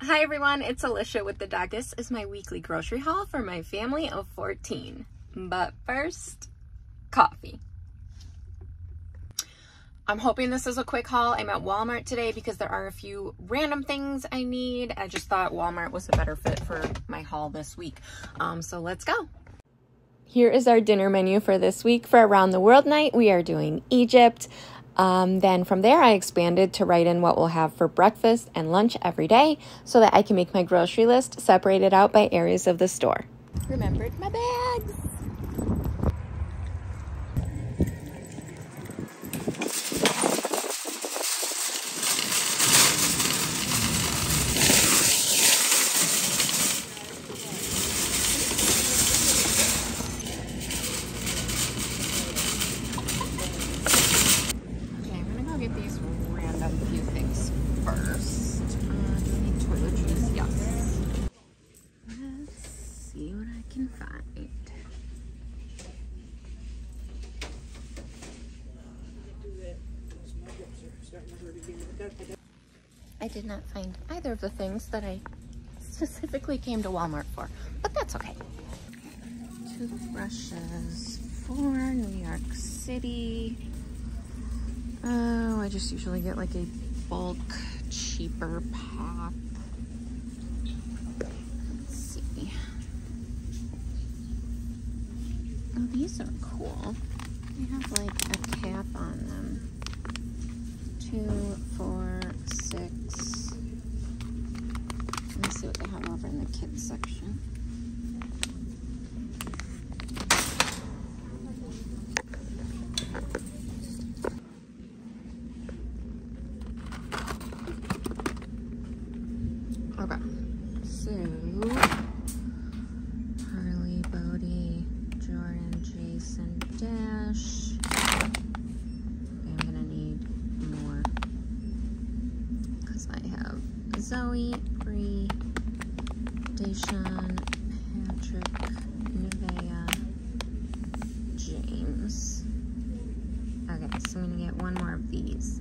Hi everyone, it's Alicia with the dog. Is my weekly grocery haul for my family of 14. But first, coffee. I'm hoping this is a quick haul. I'm at Walmart today because there are a few random things I need. I just thought Walmart was a better fit for my haul this week. Um, so let's go. Here is our dinner menu for this week. For Around the World Night, we are doing Egypt. Um, then from there, I expanded to write in what we'll have for breakfast and lunch every day so that I can make my grocery list separated out by areas of the store. Remembered my bags. Okay, I'm gonna go get these random few things first. Uh, do I need toiletries? Yes. Let's see what I can find. I did not find either of the things that I specifically came to Walmart for, but that's okay. Toothbrushes for New York City. Oh, I just usually get like a bulk, cheaper pop. Let's see. Oh, these are cool. They have like a cap on them. Two, four, six. Let me see what they have over in the kids section. Okay. So, Harlee, Bodhi, Jordan, Jason, Dash. Okay, I'm gonna need more. Because I have Zoey, Bree, Dayshawn, Patrick, Nevaeh, James. Okay, so I'm gonna get one more of these.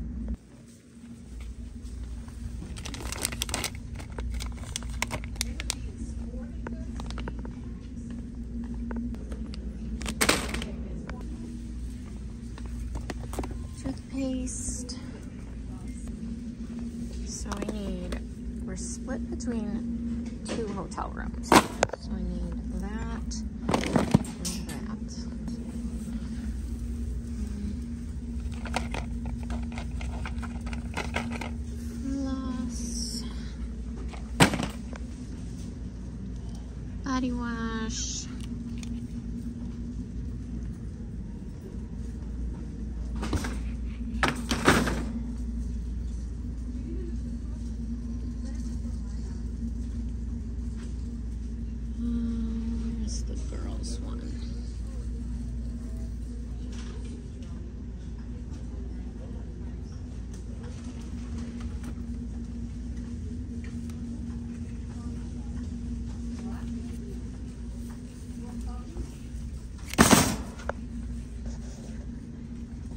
toothpaste. So I need, we're split between two hotel rooms. So I need that and that. Plus body wash. Um, Where's the girls one?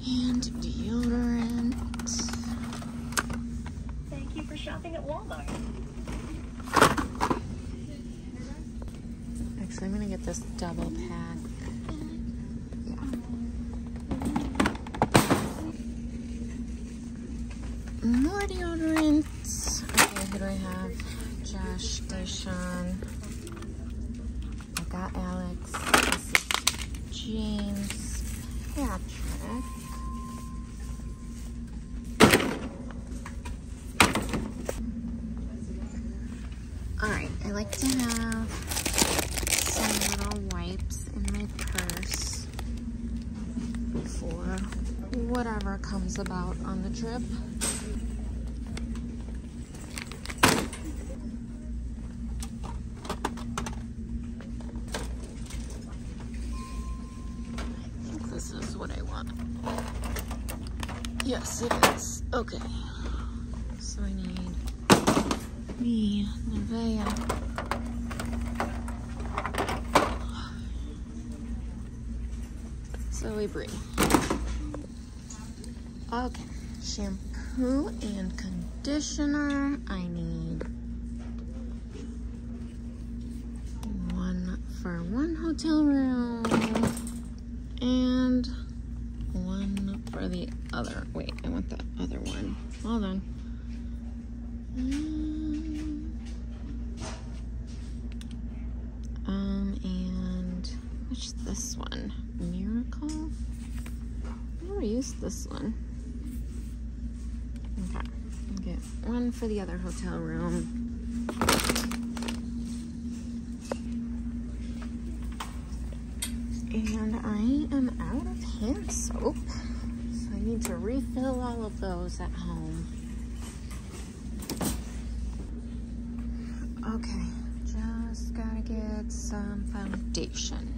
And deodorant. Thank you for shopping at Walmart. Actually, I'm gonna get this double pack. Yeah. More deodorant. Okay, who do I have? Josh, Dayshawn. I got Alex. This is James, Patrick. All right, I like to have some little wipes in my purse for whatever comes about on the trip. This is what I want. Yes, it is. Okay. So I need me, Nevaeh. Zoey Bree. Okay, shampoo and conditioner. I need hotel room. And one for the other. Wait, I want the other one. Hold on. Um, and which this one? Miracle? I never used this one. Okay, I'll get one for the other hotel room. And I am out of hand soap, so I need to refill all of those at home. Okay, just gotta get some foundation.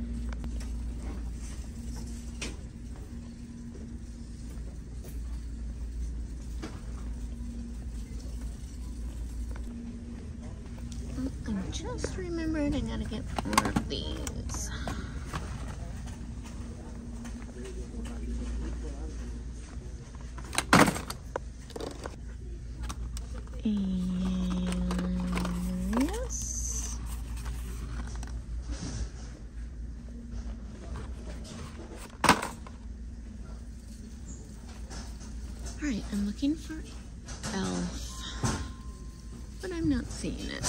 Oh, I just remembered I gotta get more of these. And yes. All right, I'm looking for Elf, but I'm not seeing it.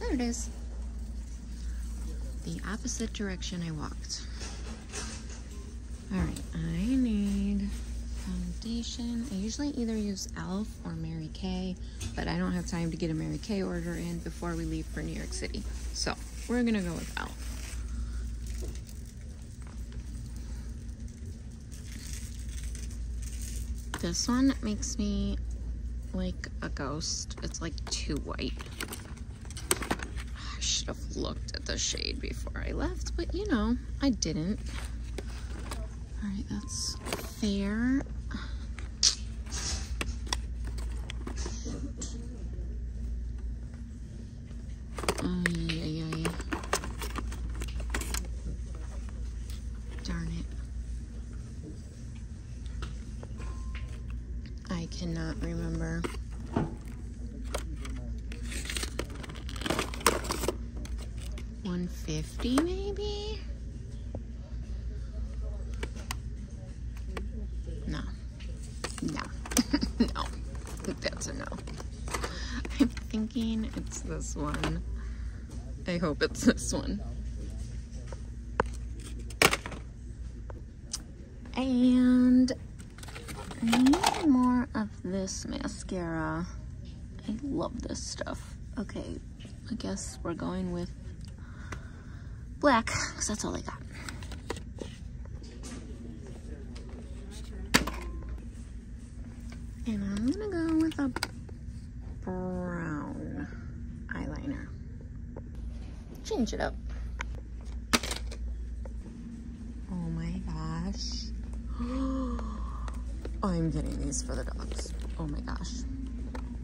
There it is. The opposite direction I walked. All right, I need foundation. I usually either use e.l.f. or Mary Kay, but I don't have time to get a Mary Kay order in before we leave for New York City. So we're gonna go with e.l.f. This one makes me like a ghost. It's like too white. I should have looked the shade before I left, but you know, I didn't. All right, that's fair. Yeah, yeah, yeah. Darn it. I cannot remember. One fifty, maybe. No. No. no. That's a no. I'm thinking it's this one. I hope it's this one. And I need more of this mascara. I love this stuff. Okay, I guess we're going with black, because that's all I got. And I'm gonna go with a brown eyeliner. Change it up. Oh my gosh. I'm getting these for the dogs. Oh my gosh.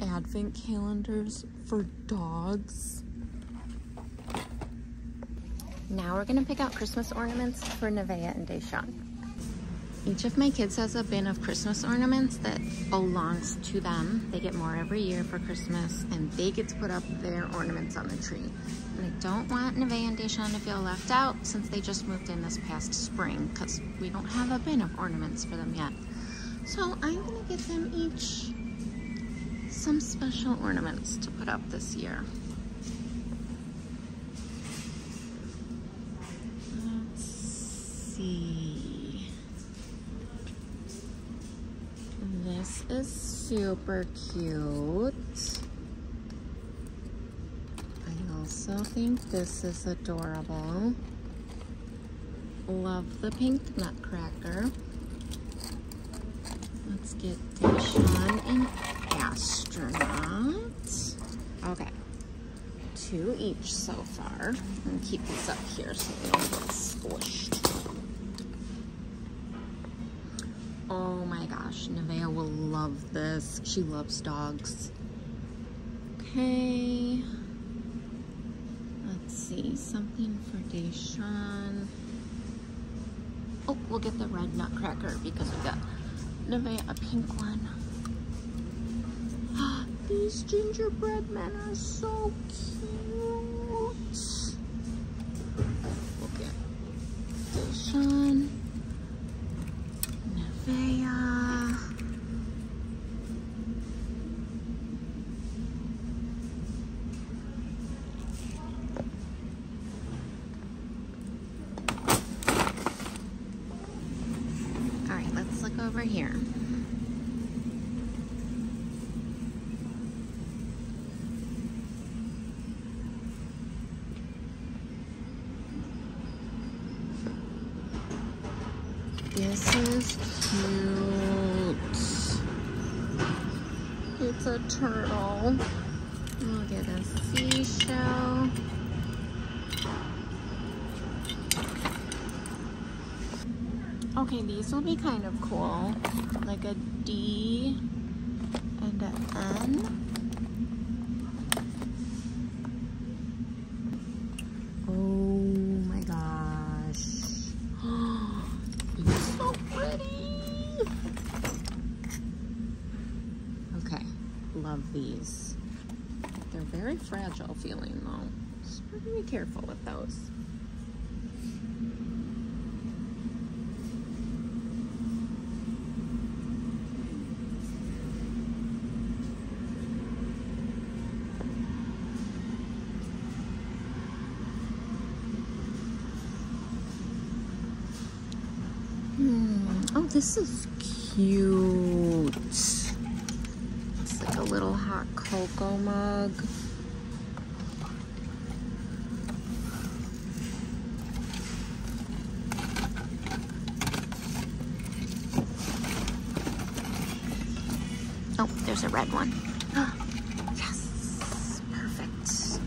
Advent calendars for dogs. Now we're gonna pick out Christmas ornaments for Nevaeh and Dayshawn. Each of my kids has a bin of Christmas ornaments that belongs to them. They get more every year for Christmas and they get to put up their ornaments on the tree. And I don't want Nevaeh and Dayshawn to feel left out since they just moved in this past spring because we don't have a bin of ornaments for them yet. So I'm gonna get them each some special ornaments to put up this year. Let's see. This is super cute. I also think this is adorable. Love the pink nutcracker. Let's get Dayshawn an astronaut. Okay. Two each so far. And keep these up here so they don't get squished. Oh my gosh, Nevaeh will love this. She loves dogs. Okay. Let's see, something for Dayshawn. Oh, we'll get the red nutcracker because we got Nevaeh a pink one. These gingerbread men are so cute. here. This is cute. It's a turtle. Look at the seashell. Okay, these will be kind of cool. Like a D and an N. Oh my gosh. It's so pretty. Okay, love these. They're very fragile feeling though. So be careful with those. Hmm. Oh, this is cute. It's like a little hot cocoa mug. Oh, there's a red one. Yes, perfect.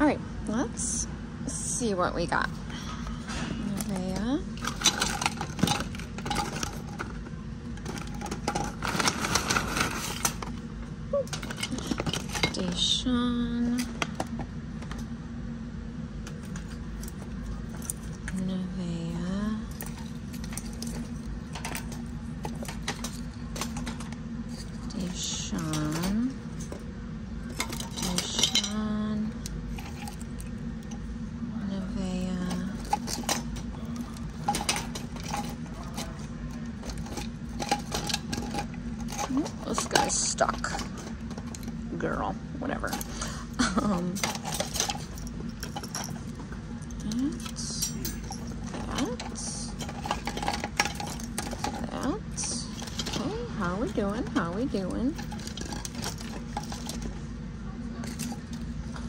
All right, let's see what we got. Nevaeh. Dayshawn. Nevaeh. Dayshawn. Dayshawn. Nevaeh. Oh, this guy's stuck. Girl, whatever. Um, that, that, that. Okay, how are we doing? How are we doing?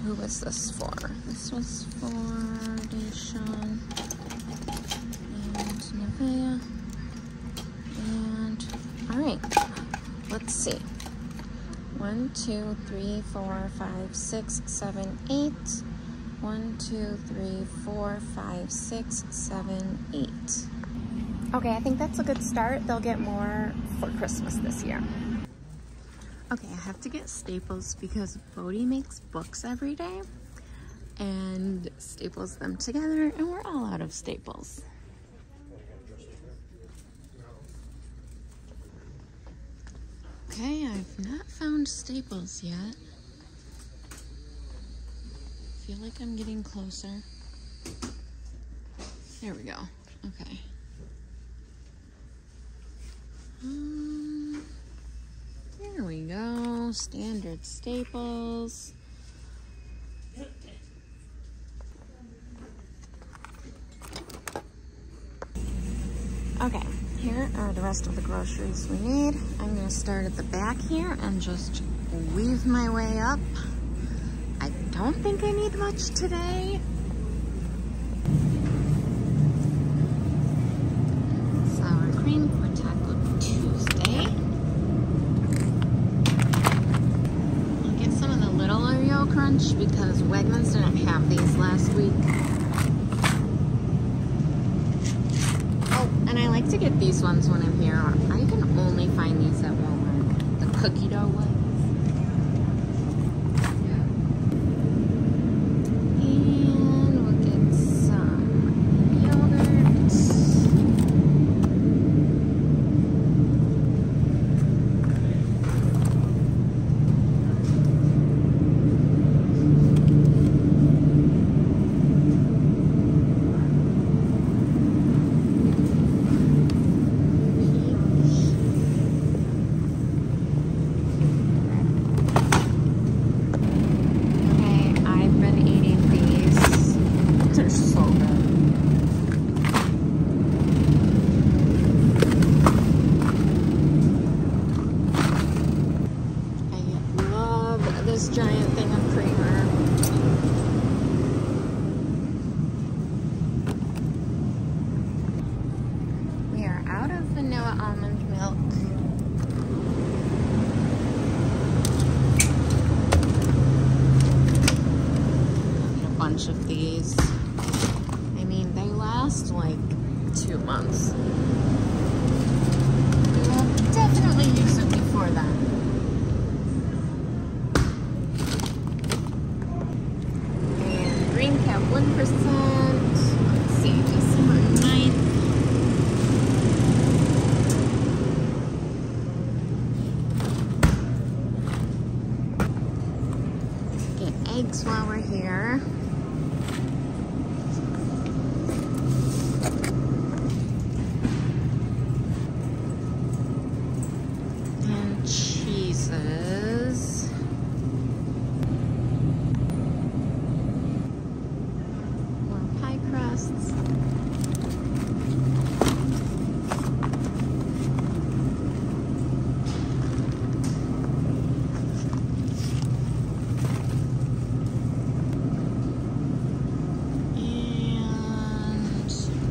Who was this for? This was for Dayshawn and And all right, let's see. One, two, three, four, five, six, seven, eight. One, two, three, four, five, six, seven, eight. Okay, I think that's a good start. They'll get more for Christmas this year. Okay, I have to get staples because Bodhi makes books every day and staples them together and we're all out of staples. Okay, I've not found staples yet. feel like I'm getting closer. There we go. Okay. Um, there we go. Standard staples. Okay, here are the rest of the groceries we need. I'm gonna start at the back here and just weave my way up. I don't think I need much today. Sour cream for Taco Tuesday. I'll get some of the little Oreo Crunch because Wegmans didn't have these last week. Oh, and I like to get these ones when I'm here. I can only find these at Walmart. The cookie dough ones. Green cap 1%. Let's see, December 9th. Get eggs while we're here. And cheeses. More pie crusts. And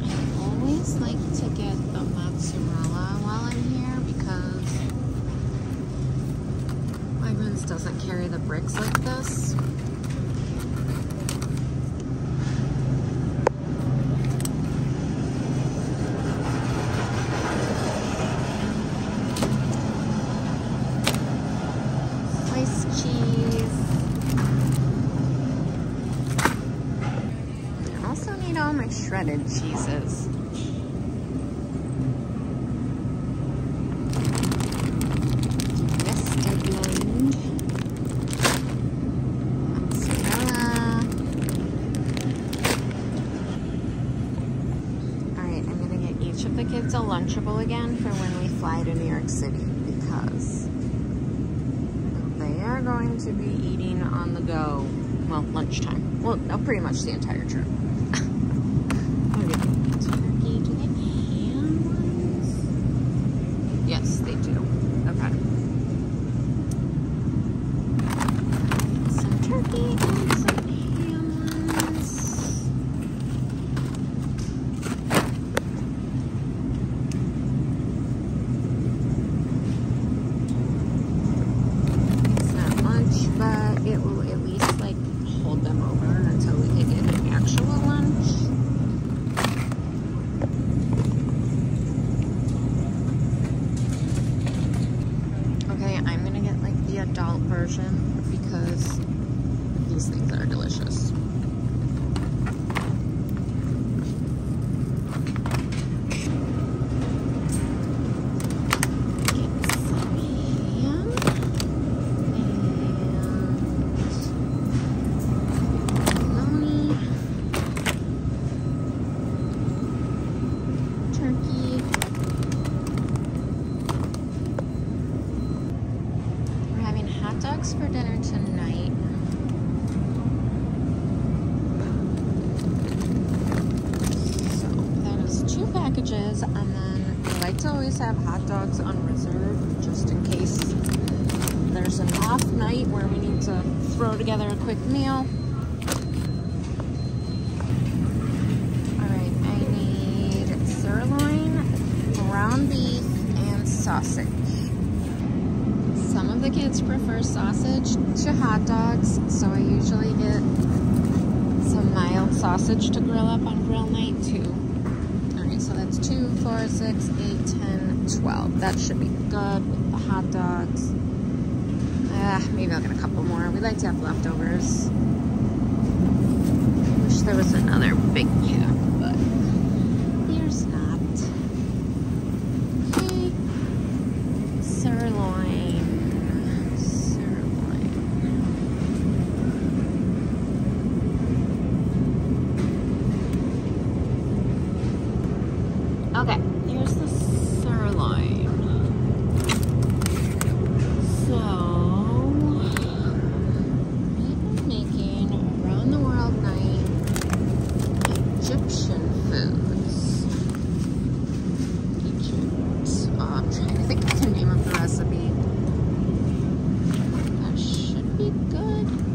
I always like to get the mozzarella while I'm here because Wegmans doesn't carry the bricks like this. Sliced cheese. I also need all shredded cheeses. Mozzarella. Alright, I'm gonna get each of the kids a Lunchable again for when we fly to New York City because they are going to be eating on the go. Well, lunchtime. Well, pretty much the entire trip. Okay, turkey. Do they have ham ones? Yes, they do. Okay. Some turkey and some ham ones. It's not much, but it will at least like hold them over until we can get an actual lunch. Okay, I'm gonna get like the adult version because these things are delicious. Get some ham bologna, turkey. We're having hot dogs for dinner tonight. So that is two packages, and then I like to always have hot dogs on reserve just in case there's an off night where we need to throw together a quick meal. Alright, I need sirloin, ground beef, and sausage. Some of the kids prefer sausage to hot dogs, so I usually get some mild sausage to grill up on grill night too. That's 2, 4, 6, 8, 10, 12. That should be good the hot dogs. Ah, maybe I'll get a couple more. We like to have leftovers. Wish there was another big pack, but there's not. Okay. Sirloin. Sirloin. Okay, here's the sirloin. So, we've been making around the world night Egyptian foods. Egypt. Oh, I'm trying to think of the name of the recipe. That good.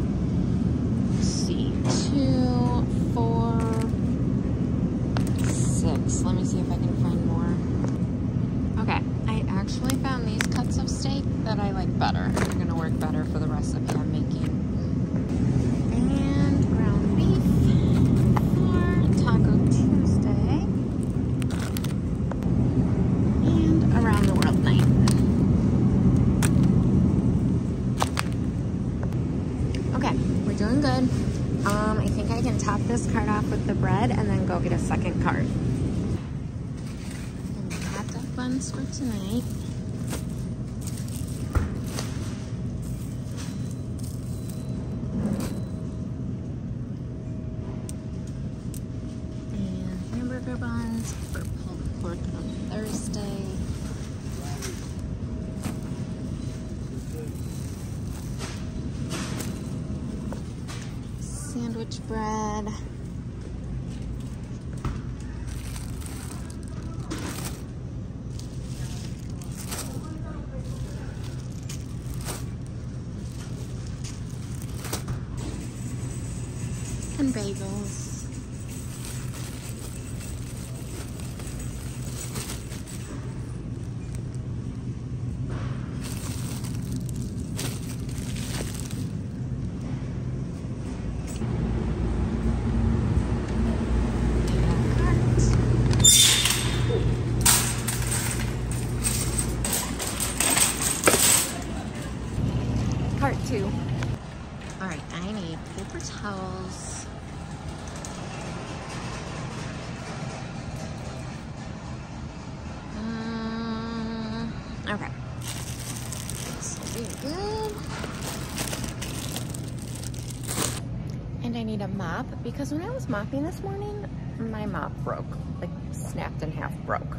Because when I was mopping this morning, my mop broke, like snapped in half, broke.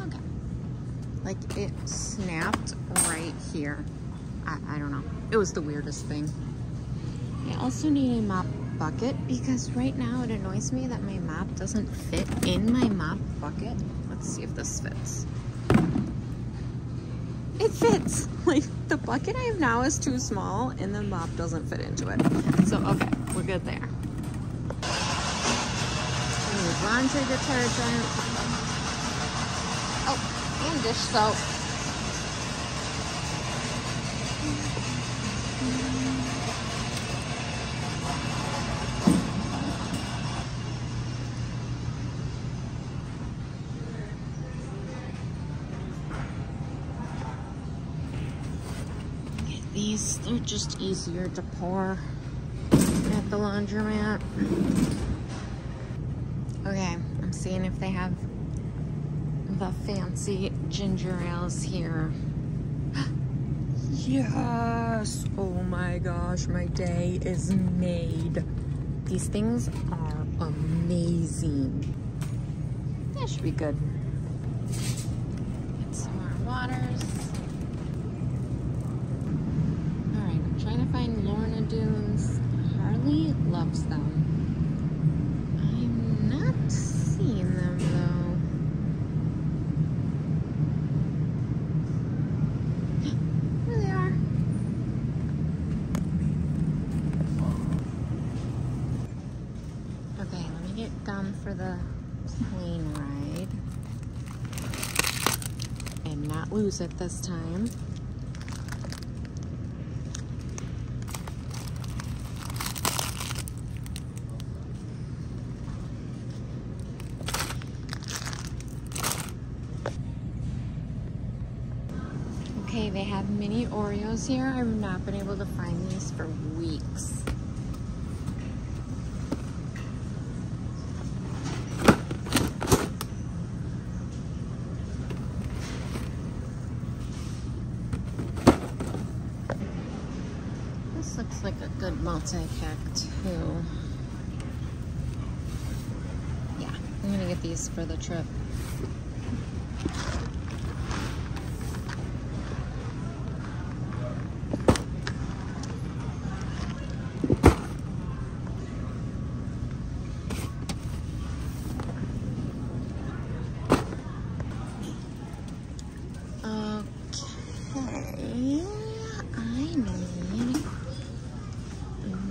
Okay. Like it snapped right here. I, I don't know. It was the weirdest thing. I also need a mop bucket because right now it annoys me that my mop doesn't fit in my mop bucket. Let's see if this fits. It fits! Like the bucket I have now is too small and the mop doesn't fit into it. So okay, we're good there. Laundry detergent. Oh, and dish soap. These, they're just easier to pour at the laundromat. Okay, I'm seeing if they have the fancy ginger ales here. Yes! Oh my gosh, my day is made. These things are amazing. That should be good. Get some more waters. Alright, I'm trying to find Lorna Doones. Harlee loves them. I'm not seeing them though. There they are. Okay, let me get gum for the plane ride. And lose it this time. Okay, they have mini Oreos here. I've not been able to find these for weeks. This looks like a good multi-pack too. Yeah, These for the trip. Okay, I need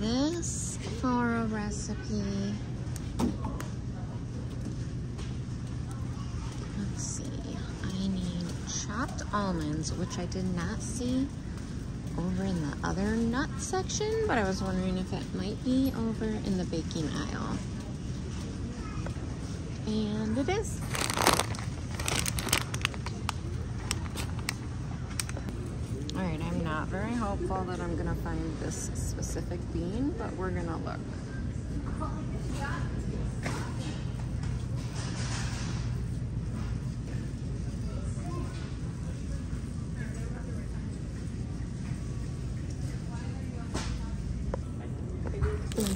this. this for a recipe. Let's see. I need chopped which I did not see over in the other nut section, but I was wondering if it might be over in the baking aisle. And it is. All right, I'm not very hopeful that I'm gonna find this specific bean, but we're gonna look.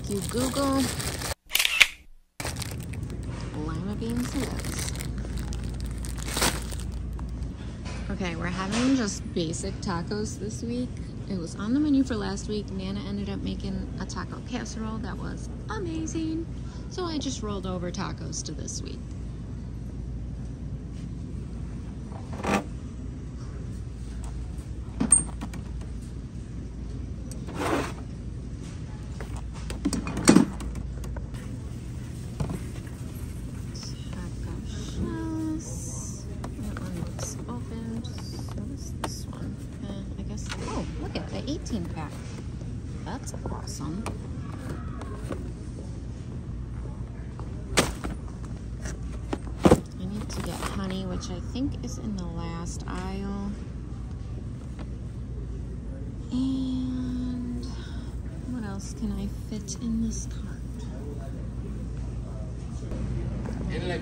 You, Google. Lima. Okay, we're having just basic tacos this week. It was on the menu for last week. Nana ended up making a taco casserole that was amazing. So I just rolled over tacos to this week. Taco shells. That one looks opened. What is this one? Eh, I guess. Oh, look at the 18 pack. That's awesome. I need to get honey, which I think is in the last aisle. And what else can I fit in this cart?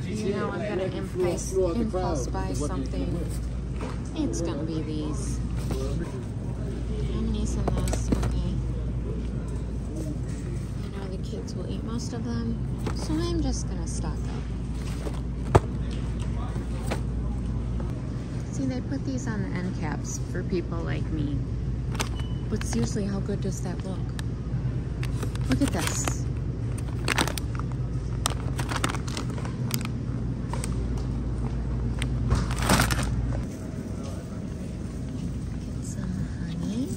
You know, I'm gonna impulse, buy something. It's gonna be these. Many's in this? Okay. I know the kids will eat most of them, so I'm just gonna stock up. See, they put these on the end caps for people like me. But seriously, how good does that look? Look at this. Get some honey.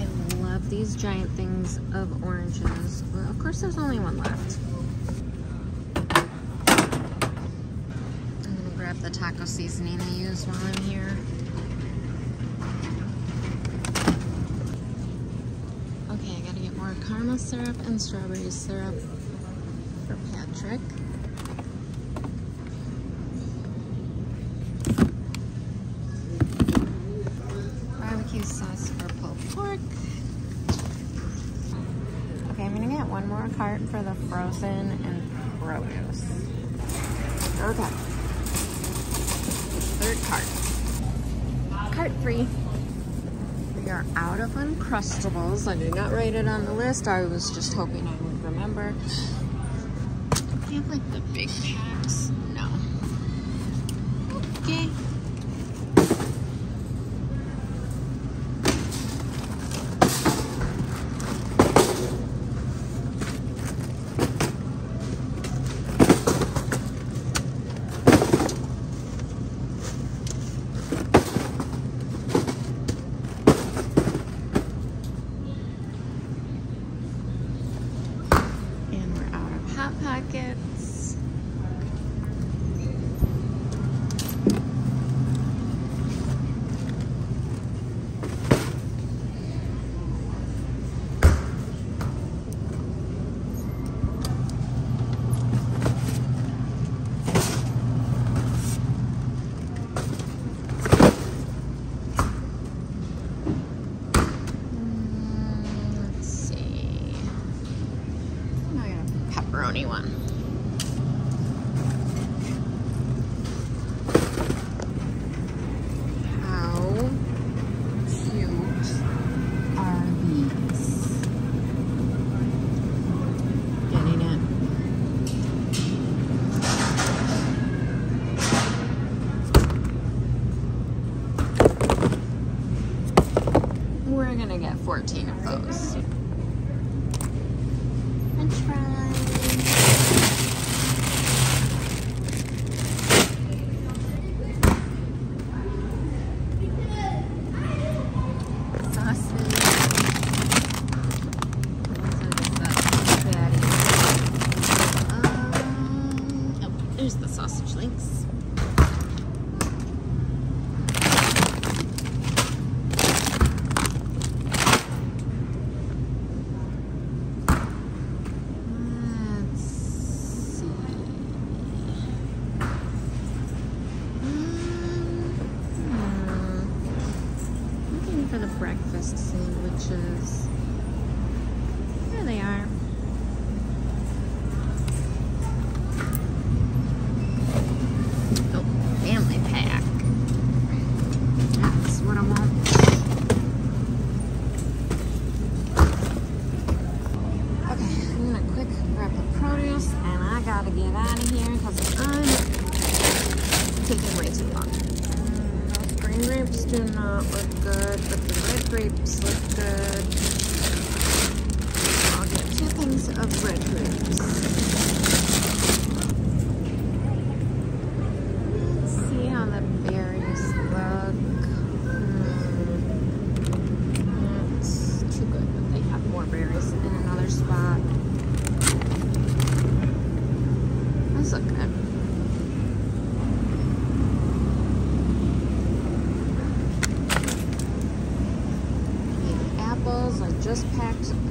I love these giant things of course, there's only one left. I'm gonna grab the taco seasoning I use while I'm here. Okay, I gotta get more caramel syrup and strawberry syrup for Patrick. Barbecue sauce for pulled pork. Okay, I'm gonna get one more cart for the frozen and produce. Okay. Third Cart. We are out of Uncrustables. I did not write it on the list. I was just hoping I would remember. Do have like the big packs?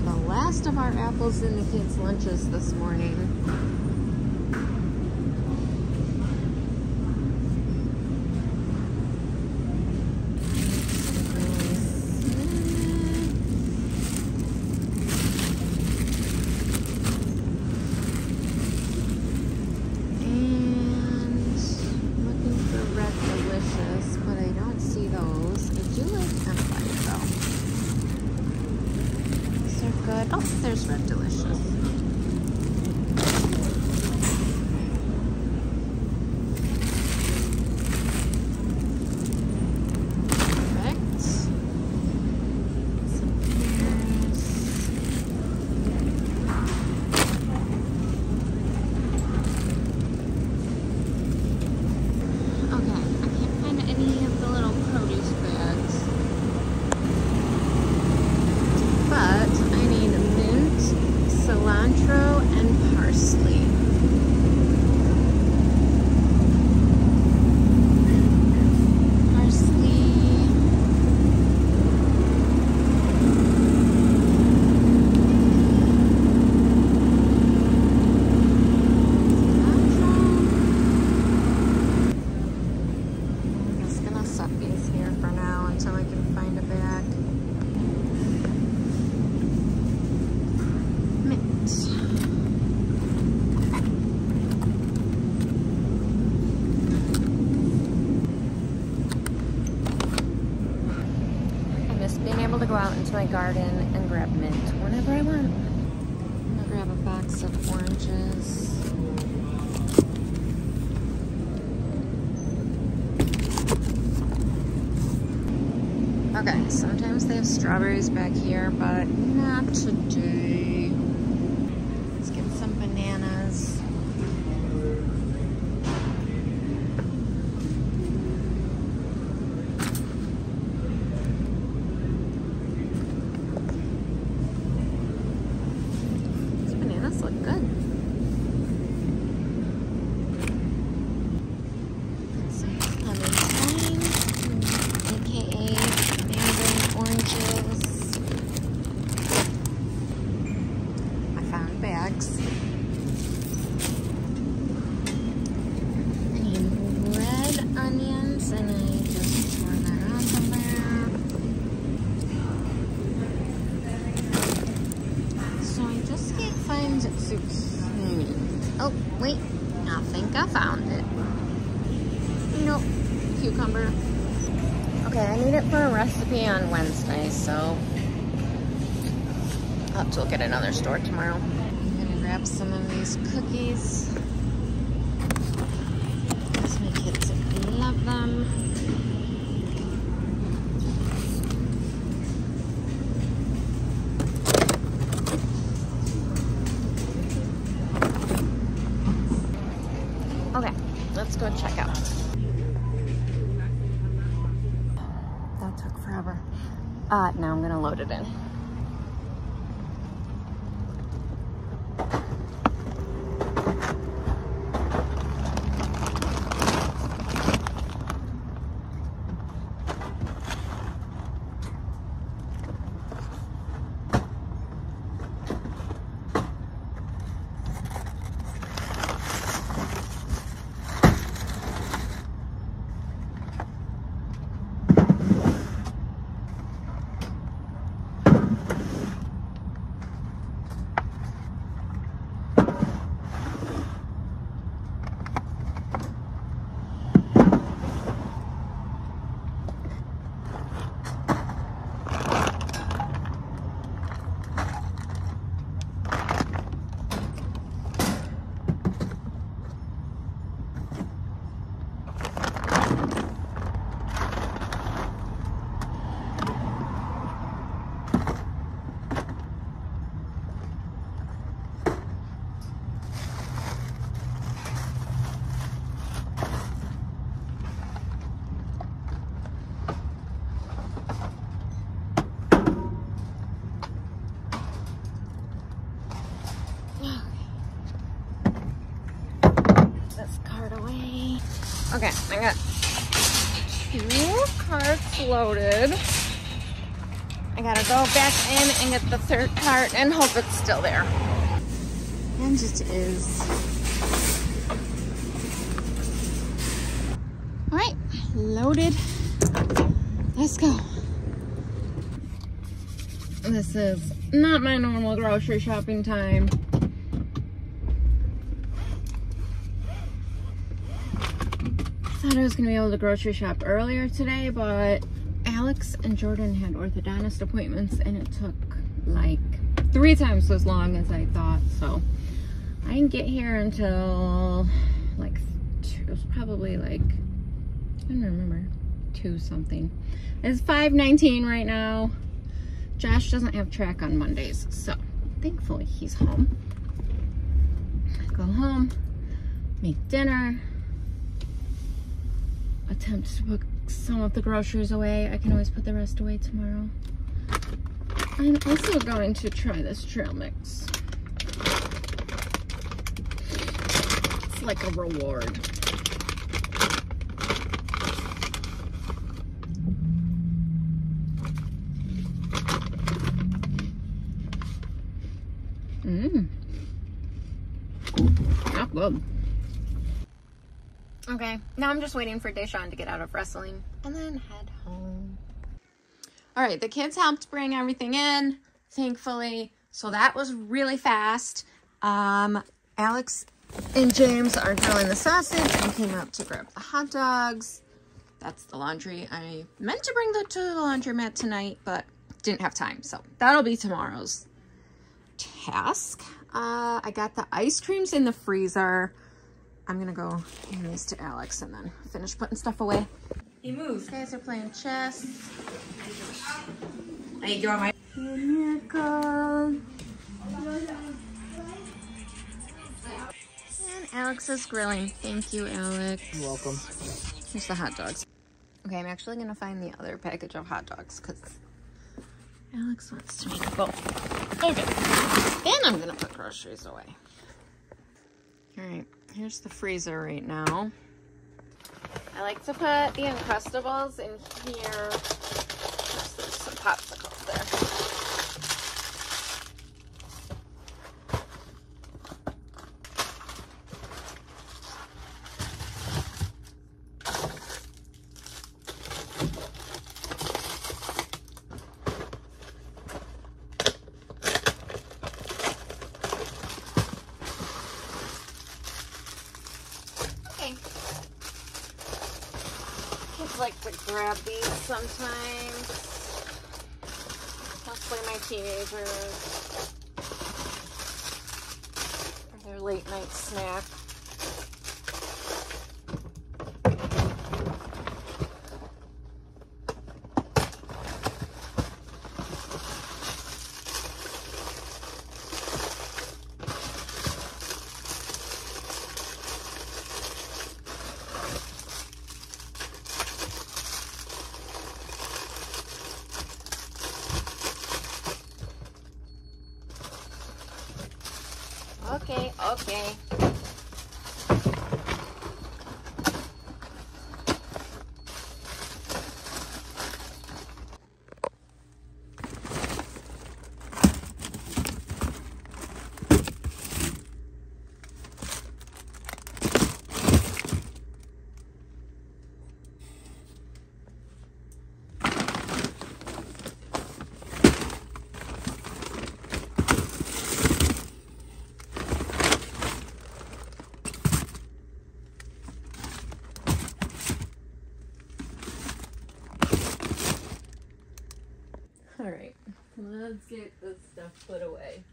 the last of our apples in the kids' lunches this morning. garden and grab mint whenever I want. I'm gonna grab a box of oranges. Okay, sometimes they have strawberries back here, but not today. therapy on Wednesday, so I'll have to look at another store tomorrow. I'm gonna grab some of these cookies. My kids love them. put it in. Okay, I got two carts loaded. I gotta go back in and get the third cart and hope it's still there. And it is. All right, loaded. Let's go. This is not my normal grocery shopping time. Thought I was gonna be able to grocery shop earlier today, but Alex and Jordan had orthodontist appointments and it took like three times as long as I thought. So I didn't get here until like, it was probably like, I don't remember, two something. It's 5.19 right now. Josh doesn't have track on Mondays, so thankfully he's home. Go home, make dinner, attempt to put some of the groceries away. I can always put the rest away tomorrow. I'm also going to try this trail mix. It's like a reward. Mmm. Not good. Okay, now I'm just waiting for Dayshawn to get out of wrestling and then head home. All right, the kids helped bring everything in, thankfully. So that was really fast. Um, Alex and James are grilling the sausage and came out to grab the hot dogs. That's the laundry. I meant to bring that to the laundromat tonight, but didn't have time. So that'll be tomorrow's task. Uh, I got the ice creams in the freezer. I'm gonna go hand these to Alex and then finish putting stuff away. He moves. These guys are playing chess. Hey, you want my? And Alex is grilling. Thank you, Alex. You're welcome. Here's the hot dogs. Okay, I'm actually gonna find the other package of hot dogs because Alex wants to make both. Okay, then I'm gonna put groceries away. All right, here's the freezer right now. I like to put the Uncrustables in here. There's some popsicles there. Okay. Kids like to grab these sometimes. Mostly my teenagers. For their late night snack. Okay, okay. All right, let's get put away.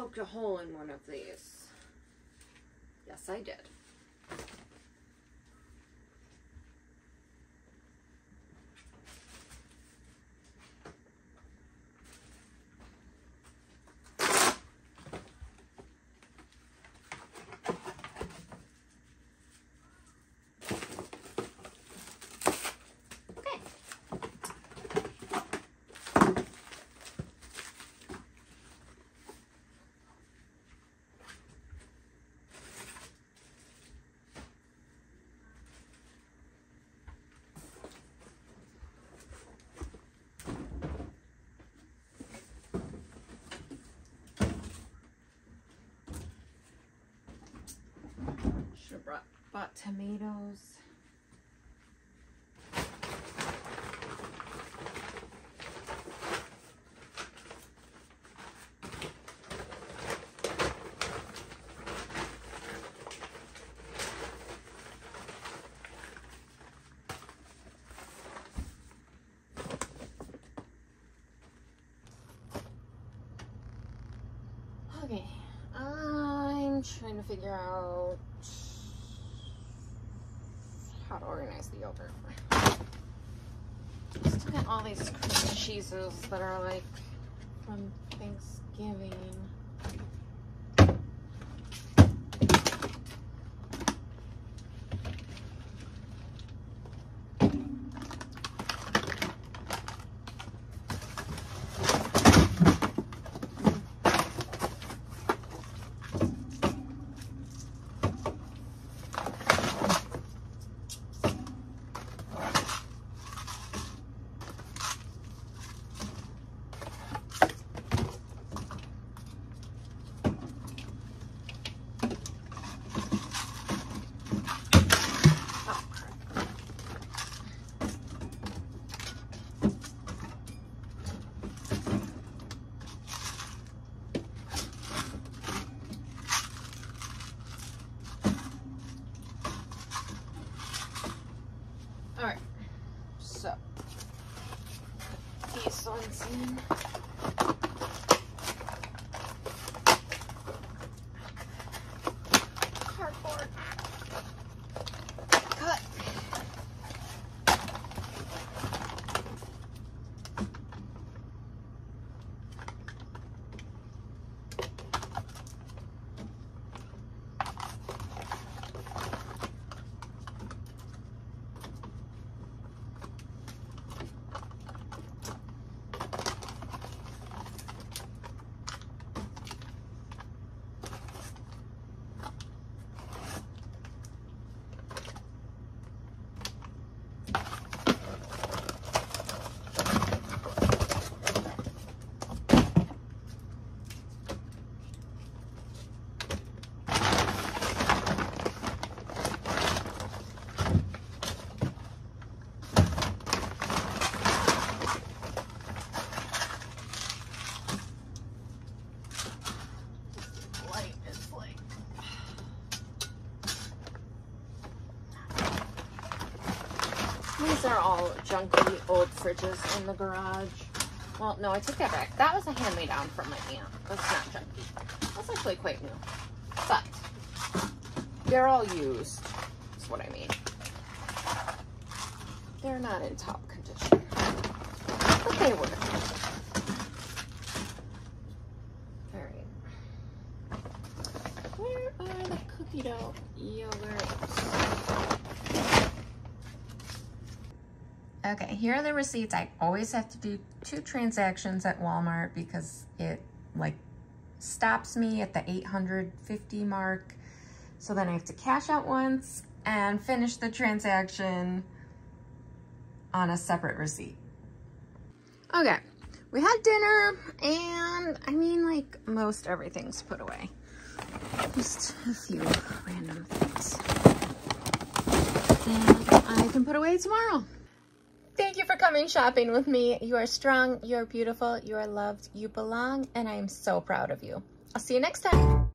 Poked a hole in one of these. Yes, I did. Brought bought tomatoes. Okay, I'm trying to figure out how to yogurt. Still got all these cream cheeses that are like from Thanksgiving. All junky old fridges in the garage. Well, no, I took that back. That was a hand-me-down from my aunt. That's not junky. That's actually quite new. But they're all used, is what I mean. They're not in top condition. But they were. Alright. Where are the cookie dough yogurts? Okay, here are the receipts. I always have to do two transactions at Walmart because it like stops me at the 850 mark. So then I have to cash out once and finish the transaction on a separate receipt. Okay, we had dinner and I mean like most everything's put away. Just a few random things. And I can put away tomorrow. Thank you for coming shopping with me. You are strong, you are beautiful, you are loved, you belong, and I am so proud of you. I'll see you next time.